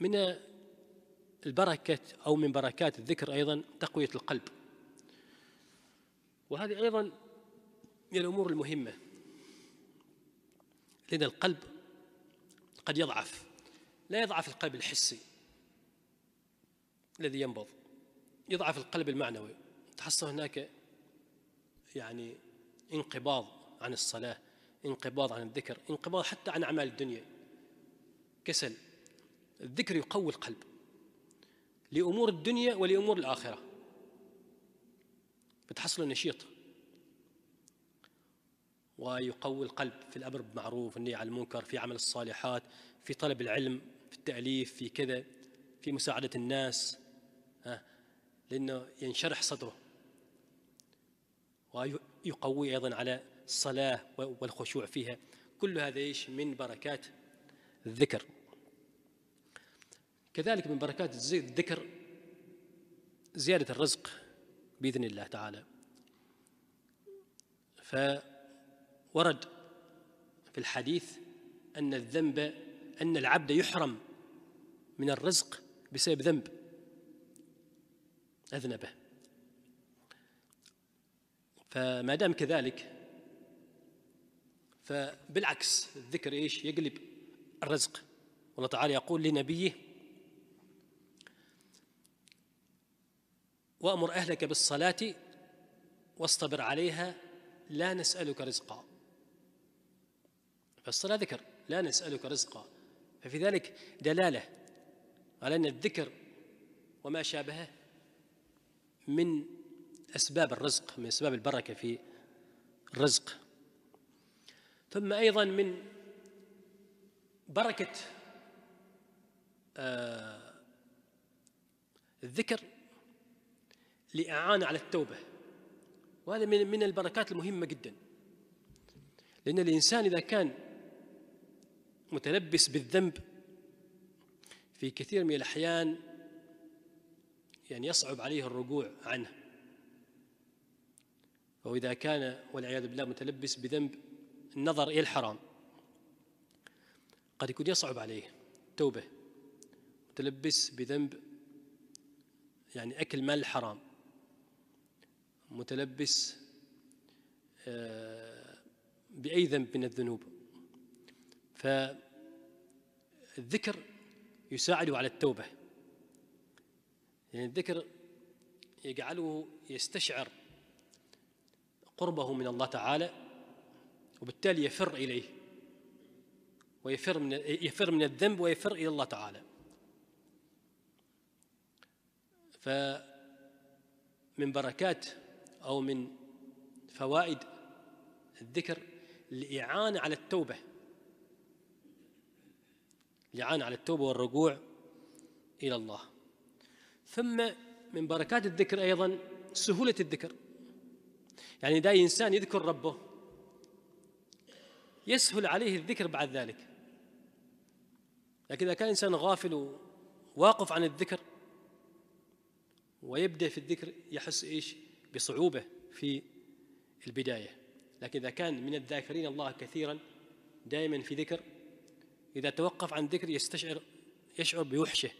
من البركة أو من بركات الذكر أيضا تقوية القلب. وهذه أيضا من الأمور المهمة. لأن القلب قد يضعف لا يضعف القلب الحسي الذي ينبض يضعف القلب المعنوي. تحصل هناك يعني انقباض عن الصلاة انقباض عن الذكر انقباض حتى عن أعمال الدنيا. كسل الذكر يقوي القلب لأمور الدنيا ولأمور الآخرة. بتحصل نشيط ويقوي القلب في الأمر بالمعروف والنهي عن المنكر في عمل الصالحات في طلب العلم في التأليف في كذا في مساعدة الناس ها لأنه ينشرح صدره. ويقوي أيضا على الصلاة والخشوع فيها. كل هذا إيش؟ من بركات الذكر. كذلك من بركات الذكر زيادة الرزق بإذن الله تعالى. فورد في الحديث أن الذنب أن العبد يحرم من الرزق بسبب ذنب أذنبه. فما دام كذلك فبالعكس الذكر إيش؟ يقلب الرزق. والله تعالى يقول لنبيه وأمر أهلك بالصلاة واصطبر عليها لا نسألك رزقا. فالصلاة ذكر لا نسألك رزقا. ففي ذلك دلالة على أن الذكر وما شابهه من أسباب الرزق من أسباب البركة في الرزق. ثم أيضا من بركة آه الذكر لإعانة على التوبة. وهذا من من البركات المهمة جدا. لأن الإنسان إذا كان متلبس بالذنب في كثير من الأحيان يعني يصعب عليه الرجوع عنه. وإذا كان والعياذ بالله متلبس بذنب النظر إلى الحرام قد يكون يصعب عليه توبة متلبس بذنب يعني أكل مال الحرام. متلبس آه، بأي ذنب من الذنوب. فالذكر يساعده على التوبة. يعني الذكر يجعله يستشعر قربه من الله تعالى وبالتالي يفر إليه ويفر من يفر من الذنب ويفر إلى الله تعالى. فمن بركات أو من فوائد الذكر الإعانة على التوبة. الإعانة على التوبة والرجوع إلى الله. ثم من بركات الذكر أيضا سهولة الذكر. يعني دا إنسان يذكر ربه يسهل عليه الذكر بعد ذلك. لكن إذا كان إنسان غافل وواقف عن الذكر ويبدأ في الذكر يحس إيش؟ بصعوبة في البداية. لكن إذا كان من الذاكرين الله كثيرا دائما في ذكر إذا توقف عن ذكر يستشعر يشعر بوحشة.